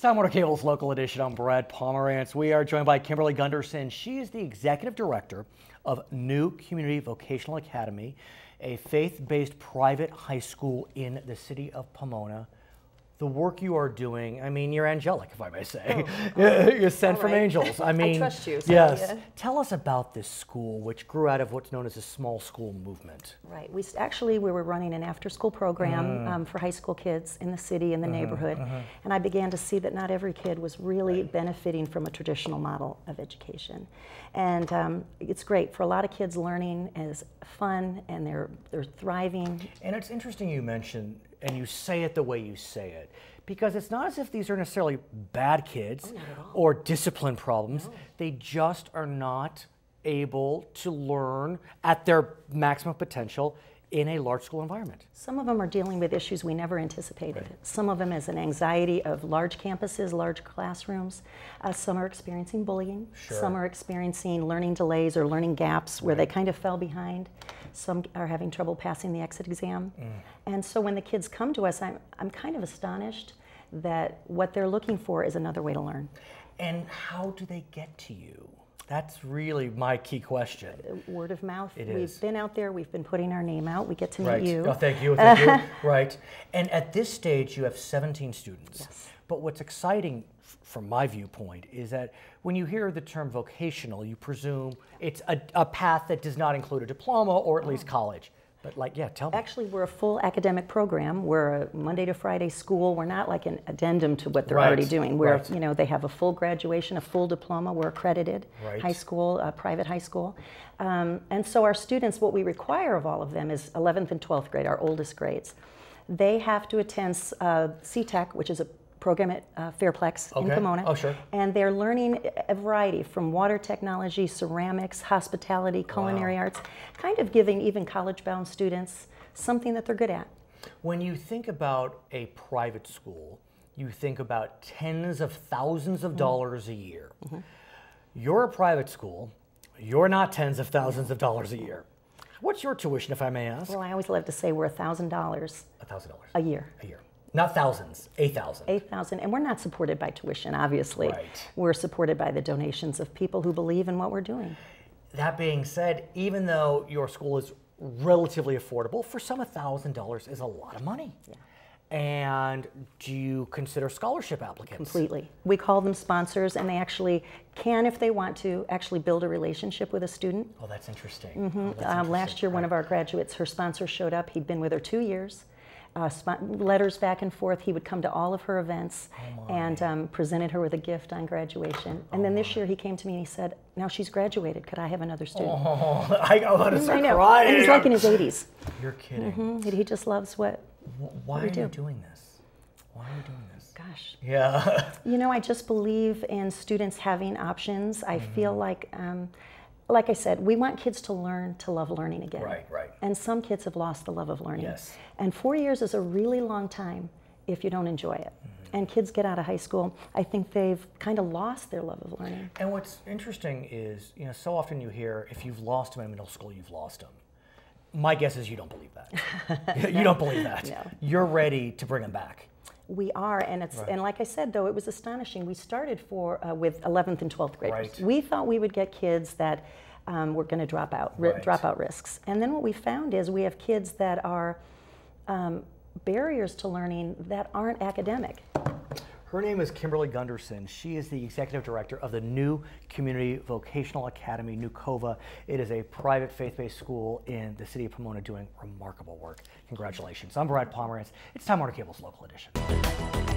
It's Time Warner Cable's local edition. I'm Brad Pomerance. We are joined by Kimberly Gunderson. She is the executive director of New Community Vocational Academy, a faith-based private high school in the city of Pomona the work you are doing, I mean, you're angelic, if I may say. Oh, you're sent from angels. I mean, I trust you. So yes. Yeah. Tell us about this school, which grew out of what's known as a small school movement. Right. We actually we were running an after-school program mm. um, for high school kids in the city in the mm -hmm, neighborhood, mm -hmm. and I began to see that not every kid was really right. benefiting from a traditional model of education, and um, it's great for a lot of kids. Learning is fun, and they're they're thriving. And it's interesting you mentioned and you say it the way you say it. Because it's not as if these are necessarily bad kids oh, or discipline problems. No. They just are not able to learn at their maximum potential in a large school environment. Some of them are dealing with issues we never anticipated. Right. Some of them is an anxiety of large campuses, large classrooms. Uh, some are experiencing bullying. Sure. Some are experiencing learning delays or learning gaps where right. they kind of fell behind. Some are having trouble passing the exit exam. Mm. And so when the kids come to us, I'm, I'm kind of astonished that what they're looking for is another way to learn. And how do they get to you? That's really my key question. Uh, word of mouth. It we've is. been out there. We've been putting our name out. We get to meet right. you. Oh, thank you. Thank you. right. And at this stage, you have 17 students. Yes. But what's exciting from my viewpoint is that when you hear the term vocational, you presume it's a, a path that does not include a diploma or at least oh. college. But like, yeah, tell me. Actually, we're a full academic program. We're a Monday to Friday school. We're not like an addendum to what they're right. already doing. We're, right. you know, they have a full graduation, a full diploma. We're accredited right. high school, uh, private high school. Um, and so our students, what we require of all of them is 11th and 12th grade, our oldest grades. They have to attend uh, CTEC, which is a program at uh, Fairplex okay. in Pomona. Oh, sure. And they're learning a variety from water technology, ceramics, hospitality, culinary wow. arts, kind of giving even college-bound students something that they're good at. When you think about a private school, you think about tens of thousands of mm -hmm. dollars a year. Mm -hmm. You're a private school, you're not tens of thousands of dollars a year. What's your tuition, if I may ask? Well, I always love to say we're $1,000 $1,000 a year. A year. Not thousands, 8,000. 8,000. And we're not supported by tuition, obviously. Right. We're supported by the donations of people who believe in what we're doing. That being said, even though your school is relatively affordable, for some $1,000 is a lot of money. Yeah. And do you consider scholarship applicants? Completely. We call them sponsors, and they actually can, if they want to, actually build a relationship with a student. Oh, that's interesting. Mm -hmm. oh, that's um, interesting. Last year, right. one of our graduates, her sponsor showed up. He'd been with her two years uh, letters back and forth. He would come to all of her events oh and um, presented her with a gift on graduation. And oh then this year he came to me and he said, now she's graduated. Could I have another student? Oh, I, want to start I know. crying. And he's like in his 80s. You're kidding. Mm -hmm. He just loves what, Why what are do. you doing this? Why are you doing this? Gosh. Yeah. you know, I just believe in students having options. I mm -hmm. feel like um, like I said, we want kids to learn to love learning again. Right, right. And some kids have lost the love of learning. Yes. And four years is a really long time if you don't enjoy it. Mm -hmm. And kids get out of high school, I think they've kind of lost their love of learning. And what's interesting is, you know, so often you hear if you've lost them in middle school, you've lost them. My guess is you don't believe that. you don't believe that. No. You're ready to bring them back. We are, and it's right. and like I said, though it was astonishing. We started for uh, with 11th and 12th graders. Right. We thought we would get kids that um, we're going to drop out, right. dropout risks. And then what we found is we have kids that are um, barriers to learning that aren't academic. Her name is Kimberly Gunderson. She is the executive director of the New Community Vocational Academy, NewCova. It is a private faith-based school in the city of Pomona doing remarkable work. Congratulations. I'm Brad Pomerance. It's Time Warner Cable's local edition.